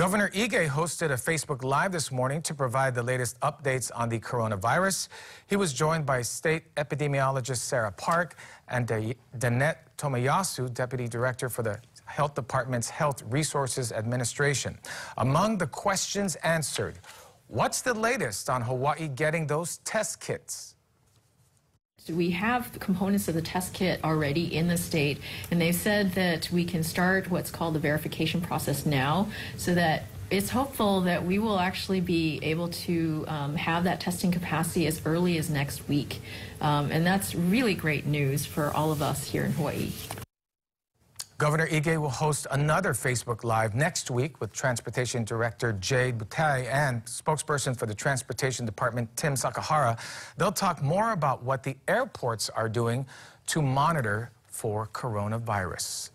Governor Ige hosted a Facebook Live this morning to provide the latest updates on the coronavirus. He was joined by state epidemiologist Sarah Park and Danette Tomiyasu, Deputy Director for the Health Department's Health Resources Administration. Among the questions answered, what's the latest on Hawaii getting those test kits? We have components of the test kit already in the state, and they've said that we can start what's called the verification process now so that it's hopeful that we will actually be able to um, have that testing capacity as early as next week. Um, and that's really great news for all of us here in Hawaii. Governor Ige will host another Facebook Live next week with Transportation Director Jade Butay and spokesperson for the Transportation Department, Tim Sakahara. They'll talk more about what the airports are doing to monitor for coronavirus.